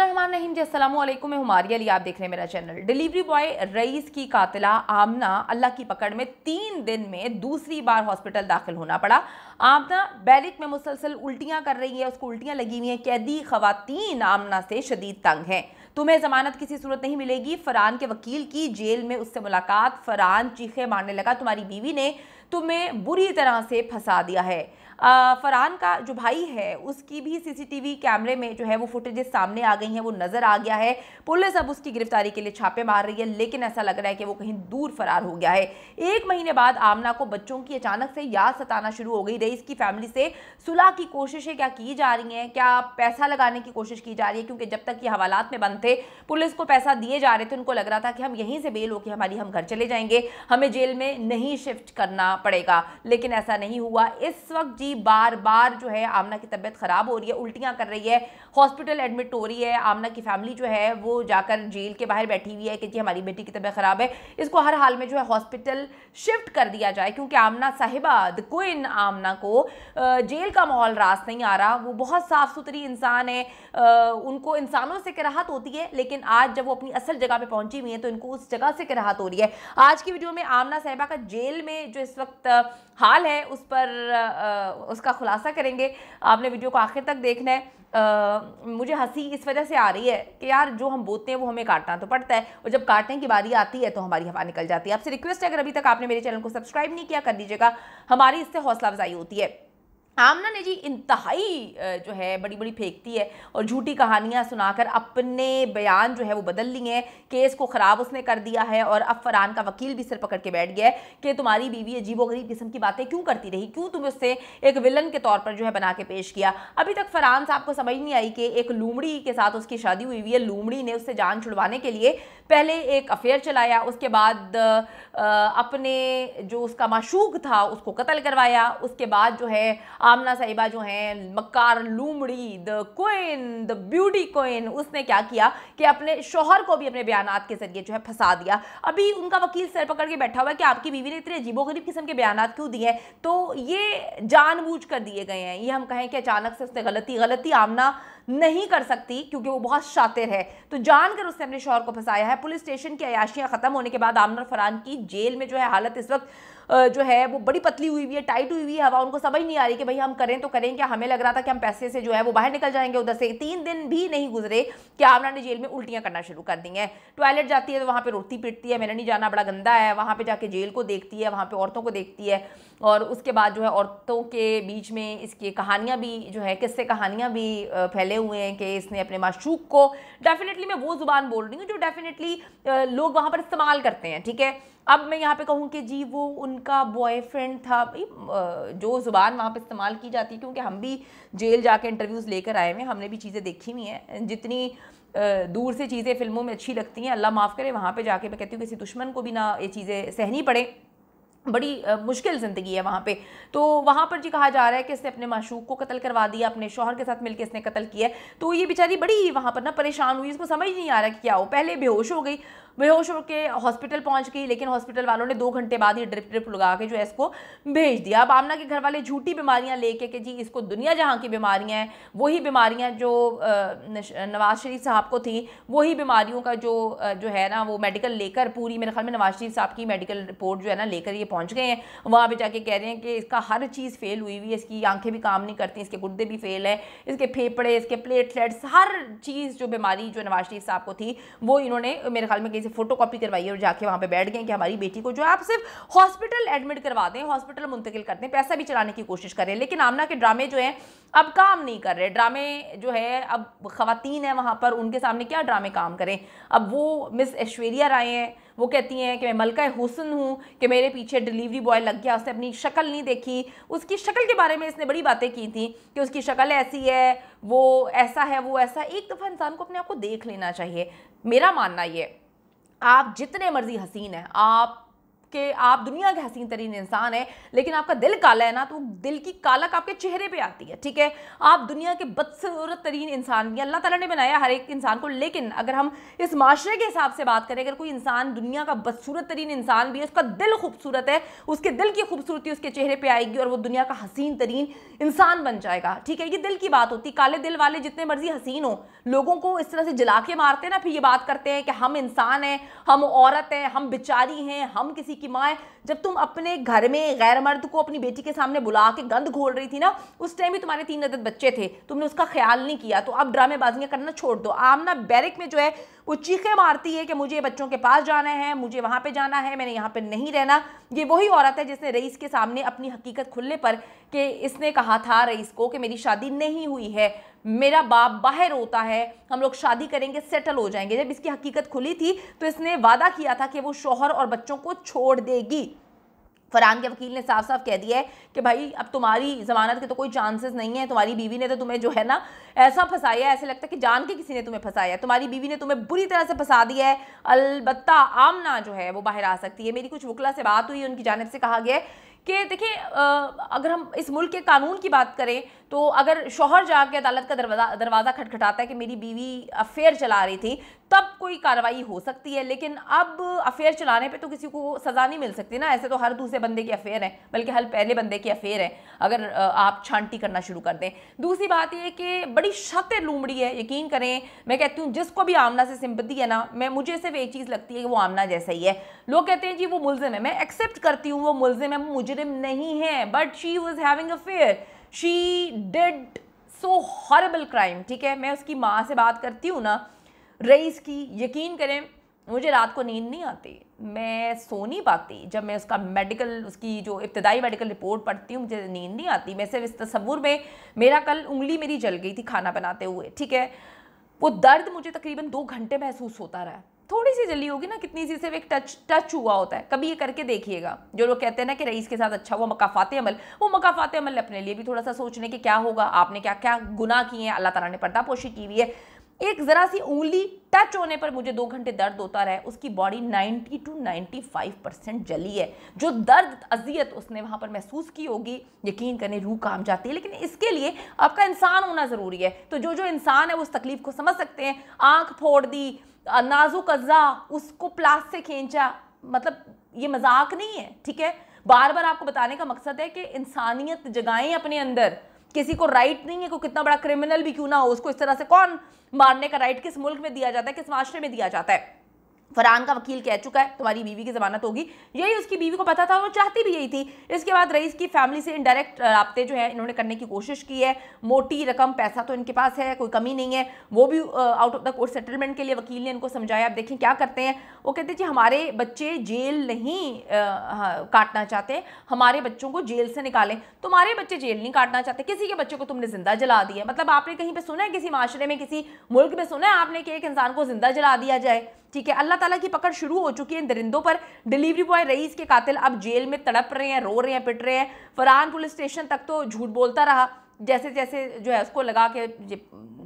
वालेकुम मैं हुमारिया अली, आप देख रहे हैं मेरा चैनल। डिलीवरी बॉय रईस की कातिला आमना, अल्लाह की पकड़ में तीन दिन में दूसरी बार हॉस्पिटल दाखिल होना पड़ा। आमना बैरिक में मुसलसल उल्टियाँ कर रही है, उसको उल्टियाँ लगी हुई हैं। कैदी खवातीन आमना से शदीद तंग हैं। तुम्हें जमानत किसी सूरत नहीं मिलेगी। फरहान के वकील की जेल में उससे मुलाकात, फरहान चीखे मारने लगा। तुम्हारी बीवी ने तुम्हें बुरी तरह से फंसा दिया है। फरहान का जो भाई है, उसकी भी सीसीटीवी कैमरे में जो है वो फुटेजेस सामने आ गई हैं, वो नज़र आ गया है। पुलिस अब उसकी गिरफ्तारी के लिए छापे मार रही है, लेकिन ऐसा लग रहा है कि वो कहीं दूर फरार हो गया है। एक महीने बाद आमना को बच्चों की अचानक से याद सताना शुरू हो गई रईस की फैमिली से सुलह की कोशिशें क्या की जा रही हैं? क्या पैसा लगाने की कोशिश की जा रही है? क्योंकि जब तक ये हवालात में बंद थे, पुलिस को पैसा दिए जा रहे थे, उनको लग रहा था कि हम यहीं से बेल होकर हमारी, हम घर चले जाएँगे। हमें जेल में नहीं शिफ्ट करना पड़ेगा। लेकिन ऐसा नहीं हुआ। इस वक्त जी बार बार जो है आमना की तबीयत ख़राब हो रही है, उल्टियाँ कर रही है हॉस्पिटल एडमिट हो रही है, आमना की फैमिली जो है, वो जाकर जेल के बाहर बैठी हुई है कि जी हमारी बेटी की तबीयत ख़राब है। इसको हर हाल में जो है हॉस्पिटल शिफ्ट कर दिया जाए, क्योंकि आमना साहिबा द क्विन आमना को जेल का माहौल रास नहीं आ रहा। वो बहुत साफ़ सुथरी इंसान है उनको इंसानों से कराहत होती है, लेकिन आज जब वो अपनी असल जगह पर पहुँची हुई है तो इनको उस जगह से कराहत हो रही है। आज की वीडियो में आमना साहिबा का जेल में जो इस वक्त हाल है, उस पर उसका खुलासा करेंगे। आपने वीडियो को आखिर तक देखना है। आ, मुझे हँसी इस वजह से आ रही है कि यार जो हम बोते हैं वो हमें काटना तो पड़ता है और जब काटने की बारी आती है तो हमारी हवा निकल जाती है। आपसे रिक्वेस्ट है अगर अभी तक आपने मेरे चैनल को सब्सक्राइब नहीं किया कर दीजिएगा। हमारी इससे हौसला अफजाई होती है। आमना ने जी इंतहाई जो है बड़ी बड़ी फेंकती है और झूठी कहानियाँ सुनाकर अपने बयान जो है वो बदल लिए हैं। केस को ख़राब उसने कर दिया है और अब फरहान का वकील भी सिर पकड़ के बैठ गया है कि तुम्हारी बीवी अजीबो गरीब किस्म की बातें क्यों करती रही? क्यों तुम्हें उससे एक विलन के तौर पर जो है बना के पेश किया? अभी तक फरहान साहब को समझ नहीं आई कि एक लूमड़ी के साथ उसकी शादी हुई हुई है। लूमड़ी ने उससे जान छुड़वाने के लिए पहले एक अफेयर चलाया, उसके बाद अपने जो उसका माशूक था उसको कत्ल करवाया, उसके बाद जो है आमना साहिबा जो हैं, मक्कार, लूमड़ी the queen the beauty queen उसने क्या किया कि अपने शोहर को भी अपने बयान के ज़रिए जो है फंसा दिया। अभी उनका वकील सर पकड़ के बैठा हुआ है कि आपकी बीवी ने इतने अजीबोगरीब किस्म के बयान क्यों दिए तो ये जानबूझ कर दिए गए हैं। ये हम कहें कि अचानक से उसने गलती गलती आमना नहीं कर सकती क्योंकि वो बहुत शातिर है। तो जानकर उसने अपने शोहर को फंसाया है। पुलिस स्टेशन की अयाशियाँ खत्म होने के बाद आमनर फरहान की जेल में जो है हालत इस वक्त जो है, वो बड़ी पतली हुई हुई है टाइट हुई हुई है, हवा उनको समझ नहीं आ रही कि भाई हम करें तो करें, क्या हमें लग रहा था कि हम पैसे से जो है वो बाहर निकल जाएँगे उधर से। तीन दिन भी नहीं गुजरे कि आमना ने जेल में उल्टियाँ करना शुरू कर दी हैं। टॉयलेट जाती है तो वहाँ पर रोती पीटती है मैंने नहीं जाना बड़ा गंदा है। वहाँ पर जाके जेल को देखती है, वहाँ पर औरतों को देखती है। और उसके बाद जो है औरतों के बीच में इसकी कहानियाँ भी जो है, किससे कहानियाँ भी फैले हुए हैं कि इसने अपने माशूक को डेफिनेटली मैं वो ज़ुबान बोल रही हूँ जो डेफिनेटली लोग वहाँ पर इस्तेमाल करते हैं, ठीक है? अब मैं यहाँ पे कहूँ कि जी, वो उनका बॉयफ्रेंड था। भाई जो ज़ुबान वहाँ पे इस्तेमाल की जाती है, क्योंकि हम भी जेल जाके इंटरव्यूज़ लेकर आए हुए हमने भी चीज़ें देखी हुई हैं। जितनी दूर से चीज़ें फ़िल्मों में अच्छी लगती हैं, अल्लाह माफ़ करे, वहाँ पे जाके मैं कहती हूँ किसी दुश्मन को भी ना ये चीज़ें सहनी पड़े। बड़ी मुश्किल ज़िंदगी है वहाँ पे। तो वहाँ पर जी कहा जा रहा है कि इसने अपने माशूक को कत्ल करवा दिया, अपने शोहर के साथ मिलकर इसने कत्ल किया तो ये बेचारी बड़ी वहाँ पर ना परेशान हुई, इसको समझ नहीं आ रहा कि क्या हो पहले बेहोश हो गई बेहोश होकर हॉस्पिटल पहुँच गई, लेकिन हॉस्पिटल वालों ने दो घंटे बाद ही ड्रिप ड्रिप लगा के जो है इसको भेज दिया। अब आमना के घर वाले झूठी बीमारियाँ लेके कि जी इसको दुनिया जहाँ की बीमारियाँ हैं, वही बीमारियाँ जो नवाज़ शरीफ साहब को थी, वही बीमारियों का जो जो है ना, वो मेडिकल लेकर पूरी, मेरे ख्याल में नवाज़ शरीफ साहब की मेडिकल रिपोर्ट जो है ना, लेकर ये पहुँच गए हैं। वहाँ पर जाके कह रहे हैं कि इसका हर चीज़ फेल हुई हुई है, इसकी आँखें भी काम नहीं करती, इसके गुर्दे भी फेल है, इसके फेफड़े, इसके प्लेटलेट्स हर चीज़ जो बीमारी जो नवाज़ शरीफ साहब को थी, वो इन्होंने, मेरे ख्याल में किसी फ़ोटो कॉपी करवाई और जाके वहाँ पे बैठ गए कि हमारी बेटी को जो है आप सिर्फ़ हॉस्पिटल एडमिट करवा दें हॉस्पिटल मुंतकिल कर दें, पैसा भी चलाने की कोशिश करें लेकिन आमना के ड्रामे जो हैं, अब काम नहीं कर रहे। ड्रामे जो है, अब खातन है वहाँ पर, उनके सामने क्या ड्रामे काम करें? अब वो मिस ऐश्वर्या राय हैं, वो कहती हैं कि मैं मलका हुसन हूँ, कि मेरे पीछे डिलीवरी बॉय लग गया, उसने अपनी शक्ल नहीं देखी। उसकी शक्ल के बारे में इसने बड़ी बातें की थी कि उसकी शक्ल ऐसी है, वो ऐसा है, वो ऐसा एक दफ़ा इंसान को अपने आप को देख लेना चाहिए। मेरा मानना ये आप जितने मर्ज़ी हसीन हैं आप कि आप दुनिया के हसीन तरीन इंसान हैं, लेकिन आपका दिल काला है ना तो दिल की कालक आपके चेहरे पे आती है, ठीक है? आप दुनिया के बदसूरत तरीन इंसान भी अल्लाह ताला ने बनाया हर एक इंसान को, लेकिन अगर हम इस माशरे के हिसाब से बात करें, अगर कोई इंसान दुनिया का बदसूरत तरीन इंसान भी है, उसका दिल खूबसूरत है, उसके दिल की खूबसूरती उसके चेहरे पर आएगी और वो दुनिया का हसीन तरीन इंसान बन जाएगा, ठीक है? ये दिल की बात होती काले दिल वाले जितने मर्ज़ी हसीन हो, लोगों को इस तरह से जला के मारते हैं ना, फिर ये बात करते हैं कि हम इंसान हैं, हम औरत हैं, हम बेचारी हैं, हम किसी की माँ जब तुम अपने घर में गैर मर्द को अपनी बेटी के सामने बुला के गंद घोल रही थी ना, उस टाइम भी तुम्हारे तीन अदद बच्चे थे। तुमने उसका ख्याल नहीं किया तो अब ड्रामेबाजियाँ करना छोड़ दो। आमना बैरिक में जो है, वो चीखें मारती है कि मुझे बच्चों के पास जाना है, मुझे वहाँ पे जाना है, मैंने यहाँ पे नहीं रहना। ये वही औरत है जिसने रईस के सामने अपनी हकीकत खुलने पर कि इसने कहा था रईस को कि मेरी शादी नहीं हुई है, मेरा बाप बाहर होता है, हम लोग शादी करेंगे सेटल हो जाएँगे। जब इसकी हकीकत खुली थी तो इसने वादा किया था कि वो शोहर और बच्चों को छोड़ देगी। फरहान के वकील ने साफ़ साफ़ कह दिया है कि भाई, अब तुम्हारी जमानत के तो कोई चांसेस नहीं है, तुम्हारी बीवी ने तो तुम्हें जो है ना, ऐसा फंसाया ऐसे लगता है कि जान के किसी ने तुम्हें फंसाया तुम्हारी बीवी ने तुम्हें बुरी तरह से फंसा दिया है। अलबत्ता आमना जो है, वो बाहर आ सकती है। मेरी कुछ वकला से बात हुई, उनकी जानब से कहा गया है कि देखिए अगर हम इस मुल्क के कानून की बात करें तो अगर शोहर जाके अदालत का दरवाज़ा दरवाज़ा खटखटाता है कि मेरी बीवी अफेयर चला रही थी, तब कोई कार्रवाई हो सकती है। लेकिन अब अफेयर चलाने पे तो किसी को सज़ा नहीं मिल सकती ना। ऐसे तो हर दूसरे बंदे की अफेयर है, बल्कि हर पहले बंदे की अफेयर है, अगर आप छांटी करना शुरू कर दें। दूसरी बात यह कि बड़ी शत लूमड़ी है, यकीन करें। मैं कहती हूँ, जिसको भी आमना से सिंपत्ति है ना, मैं, मुझे सिर्फ़ एक चीज़ लगती है कि वो आमना जैसा ही है। लोग कहते हैं, जी, वो मुलजिम है। मैं एक्सेप्ट करती हूँ, वो मुलजिम है, मुजरिम नहीं है but she was having affair she did so horrible crime ठीक है? मैं उसकी माँ से बात करती हूँ ना, रईस की, यकीन करें, मुझे रात को नींद नहीं आती। मैं सो नहीं पाती। जब मैं उसका मेडिकल उसकी जो इब्तदाई मेडिकल रिपोर्ट पढ़ती हूँ, मुझे नींद नहीं आती। मैं सिर्फ़ इस तस्वुर में, मेरा कल उंगली मेरी जल गई थी खाना बनाते हुए, ठीक है? वो दर्द मुझे तकरीबन दो घंटे महसूस होता रहा थोड़ी सी जली होगी ना, कितनी सी सिर्फ़ एक टच टच हुआ होता है। कभी ये करके देखिएगा। जो लोग कहते हैं ना कि रईस के साथ अच्छा हुआ मकाफात अमल, वो मकाफात अमल अपने लिए भी थोड़ा सा सोचने के क्या होगा, आपने क्या क्या गुनाह किए हैं, अल्लाह ताला ने पर्दापोशी की हुई है। एक ज़रा सी उंगली टच होने पर मुझे दो घंटे दर्द होता रहा, उसकी बॉडी 90 टू 95 परसेंट जली है। जो दर्द, अजियत उसने वहाँ पर महसूस की होगी, यकीन करने रूह काम जाती है, लेकिन इसके लिए आपका इंसान होना ज़रूरी है। तो जो जो इंसान है वो उस तकलीफ़ को समझ सकते हैं। आँख फोड़ दी नाजुक अज्जा उसको प्लास से खींचा। मतलब ये मज़ाक नहीं है, ठीक है? बार बार आपको बताने का मकसद है कि इंसानियत जगाएँ अपने अंदर। किसी को राइट नहीं है कोई कितना बड़ा क्रिमिनल भी क्यों ना हो, उसको इस तरह से कौन मारने का राइट किस मुल्क में दिया जाता है, किस माशरे में दिया जाता है? फरहान का वकील कह चुका है तुम्हारी बीवी की जमानत होगी। यही उसकी बीवी को पता था वो चाहती भी यही थी। इसके बाद रईस की फैमिली से इनडायरेक्ट रबते जो है इन्होंने करने की कोशिश की है। मोटी रकम पैसा तो इनके पास है कोई कमी नहीं है। वो भी out of the court settlement के लिए वकील ने इनको समझाया। आप देखें क्या करते हैं। वो कहते जी हमारे बच्चे जेल नहीं हाँ, काटना चाहते हमारे बच्चों को जेल से निकालें। तुम्हारे बच्चे जेल नहीं काटना चाहते। किसी के बच्चे को तुमने ज़िंदा जला दिया मतलब आपने कहीं पर सुना है किसी माशरे में किसी मुल्क में सुना है आपने कि एक इंसान को ज़िंदा जला दिया जाए? ठीक है, अल्लाह ताला की पकड़ शुरू हो चुकी है इन दरिंदों पर। डिलीवरी बॉय रईस के कातिल अब जेल में तड़प रहे हैं, रो रहे हैं, पिट रहे हैं। फरहान पुलिस स्टेशन तक तो झूठ बोलता रहा जैसे जैसे जो है उसको लगा के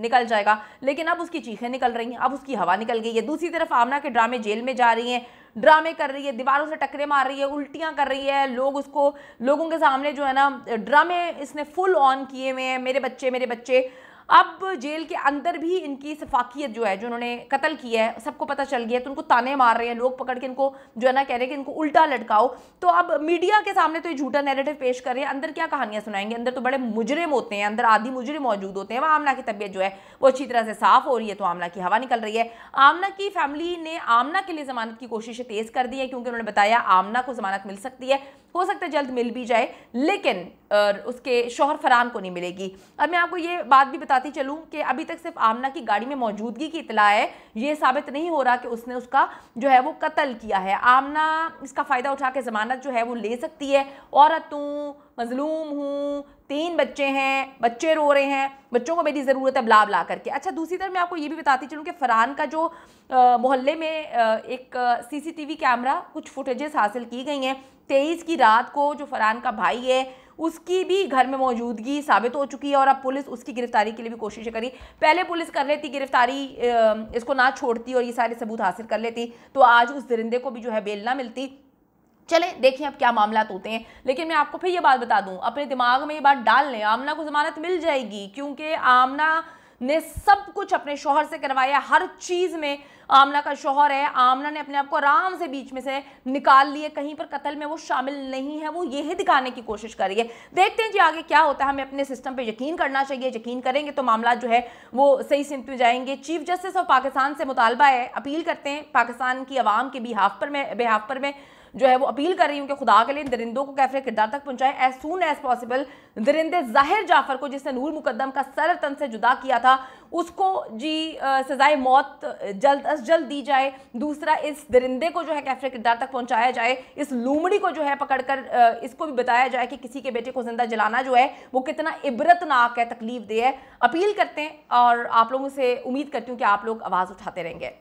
निकल जाएगा। लेकिन अब उसकी चीखें निकल रही हैं, अब उसकी हवा निकल गई है। दूसरी तरफ़ आमना के ड्रामे जेल में जा रही हैं, ड्रामे कर रही है, दीवारों से टकरे मार रही है, उल्टियाँ कर रही है, लोग उसको, लोगों के सामने जो है ना, ड्रामे इसने फुल ऑन किए हुए हैं, मेरे बच्चे मेरे बच्चे। अब जेल के अंदर भी इनकी सफाकियत जो है, जो उन्होंने कत्ल किया है, सबको पता चल गया तो उनको ताने मार रहे हैं, लोग पकड़ के इनको, जो है ना, कह रहे हैं कि इनको उल्टा लटकाओ। तो अब मीडिया के सामने तो ये झूठा नेरेटिव पेश कर रहे हैं, अंदर क्या कहानियाँ सुनाएँगे? अंदर तो बड़े मुजरिम होते हैं, अंदर आधी मुजरिम मौजूद होते हैं। वह आमना की तबीयत जो है, वो अच्छी तरह से साफ़ हो रही है तो आमना की हवा निकल रही है। आमना की फैमिली ने आमना के लिए जमानत की कोशिशें तेज़ कर दी है, क्योंकि उन्होंने बताया आमना को जमानत मिल सकती है। हो सकता है जल्द मिल भी जाए, लेकिन उसके शोहर फराम को नहीं मिलेगी। अब मैं आपको ये बात भी बताती चलूँ कि अभी तक सिर्फ़ आमना की गाड़ी में मौजूदगी की इतला है, ये साबित नहीं हो रहा कि उसने उसका जो है वो कत्ल किया है। आमना इसका फ़ायदा उठा के ज़मानत जो है वो ले सकती है, औरतों मजलूम हूँ तीन बच्चे हैं बच्चे रो रहे हैं बच्चों को मेरी ज़रूरत है ब्ला ब्ला करके। अच्छा दूसरी तरफ़ मैं आपको ये भी बताती चलूँ कि फ़रहान का जो मोहल्ले में आ, एक सीसीटीवी कैमरा कुछ फुटेजेस हासिल की गई हैं। तेईस की रात को जो फरहान का भाई है उसकी भी घर में मौजूदगी साबित हो चुकी है और अब पुलिस उसकी गिरफ्तारी के लिए भी कोशिश करी। पहले पुलिस कर लेती गिरफ्तारी इसको ना छोड़ती और ये सारे सबूत हासिल कर लेती। तो आज उस दरिंदे को भी जो है बेल ना मिलती। चले, देखें अब क्या मामला होते हैं। लेकिन मैं आपको फिर ये बात बता दूँ, अपने दिमाग में ये बात डाल लें, आमना को जमानत मिल जाएगी, क्योंकि आमना ने सब कुछ अपने शोहर से करवाया, हर चीज़ में आमना का शोहर है, आमना ने अपने आप को आराम से बीच में से निकाल लिए, कहीं पर कत्ल में वो शामिल नहीं है, वो यही दिखाने की कोशिश कर रही है। देखते हैं जी आगे क्या होता है, हमें अपने सिस्टम पे यकीन करना चाहिए, यकीन करेंगे तो मामला जो है वो सही सिंत में जाएँगे। चीफ जस्टिस ऑफ़ पाकिस्तान से मुतालबा है, अपील करते हैं पाकिस्तान की आवाम के बिहाफ पर में, बेहाफ पर में जो है वो अपील कर रही हूँ कि खुदा के लिए दरिंदों को कैफरे किरदार तक पहुँचाएँ एज सून एज पॉसिबल दरिंदे ज़ाहिर जाफ़र को जिसने नूर मुकदम का सर तन से जुदा किया था, उसको जी सजाए मौत जल्द अज जल्द दी जाए। दूसरा, इस दरिंदे को जो है कैफरे किरदार तक पहुँचाया जाए। इस लूमड़ी को जो है पकड़कर इसको भी बताया जाए कि किसी के बेटे को ज़िंदा जलाना जो है, वो कितना इबरतनाक है, तकलीफ़ दे है। अपील करते हैं और आप लोगों से उम्मीद करती हूँ कि आप लोग आवाज़ उठाते रहेंगे।